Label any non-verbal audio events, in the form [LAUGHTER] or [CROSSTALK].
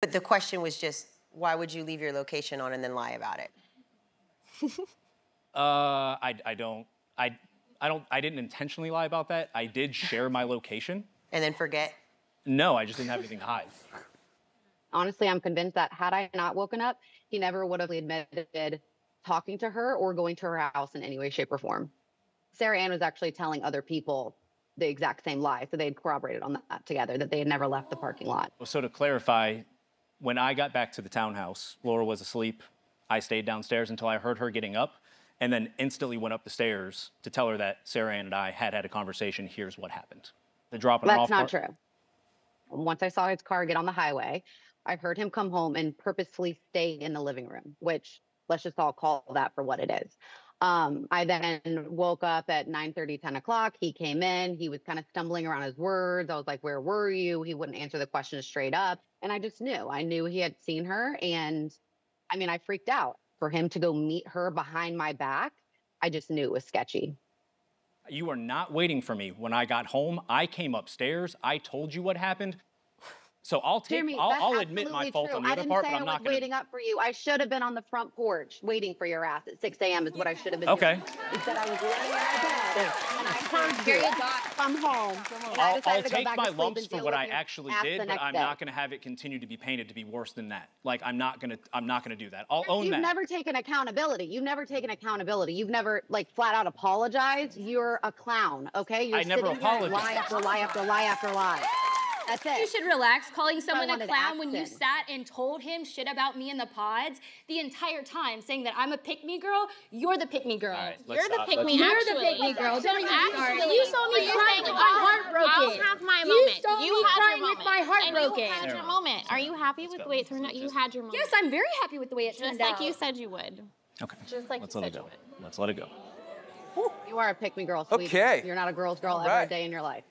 But the question was just, why would you leave your location on and then lie about it? [LAUGHS] Uh, I, I don't, I, I don't, I didn't intentionally lie about that. I did share my location. And then forget? No, I just didn't have anything to hide. Honestly, I'm convinced that had I not woken up, he never would have admitted talking to her or going to her house in any way, shape, or form. Sarah Ann was actually telling other people the exact same lie. So they had corroborated on that together that they had never left the parking lot. So to clarify, when I got back to the townhouse, Laura was asleep. I stayed downstairs until I heard her getting up, and then instantly went up the stairs to tell her that Sarah Ann and I had had a conversation. Here's what happened. The her That's off. not part- true. Once I saw his car get on the highway, I heard him come home and purposefully stay in the living room, which let's just all call that for what it is. Um, I then woke up at 9 30, 10 o'clock. He came in. He was kind of stumbling around his words. I was like, Where were you? He wouldn't answer the question straight up. And I just knew. I knew he had seen her. And I mean, I freaked out for him to go meet her behind my back. I just knew it was sketchy. You were not waiting for me when I got home. I came upstairs. I told you what happened. So I'll take. Jeramey, I'll, I'll admit my fault true. on the I other part, but I'm not going waiting up for you. I should have been on the front porch waiting for your ass at 6 a.m. is what I [LAUGHS] should have been Okay. doing. Instead, I was laying in my bed and I [LAUGHS] heard you come home. And I'll, I'll take my lumps for what I actually did, but I'm day. not going to have it continue to be painted to be worse than that. Like I'm not going to. I'm not going to do that. I'll own You've that. never taken accountability. You've never taken accountability. You've never like flat out apologized. You're a clown, okay? You're I never and lie after lie after lie after lie. That's it. You should relax. Calling someone a clown when you sat and told him shit about me in the pods the entire time, saying that I'm a pick me girl. You're the pick me girl. All right, let's You're the stop. pick Let's- me. You're the pick me girl. Don't you Actually, You saw me you're crying saying, with "Oh, my heart broken. I'll have my You moment. saw you me crying your with my heart and broken. You had your moment. Are you happy with the way it turned out? You had your moment. Yes, I'm very happy with the way it turned out. Just like you said you would. Okay. Just like Let's you let it go. you would. Let's let it go. You are a pick me girl, sweetie. Okay. You're not a girl's girl All ever right. a day in your life.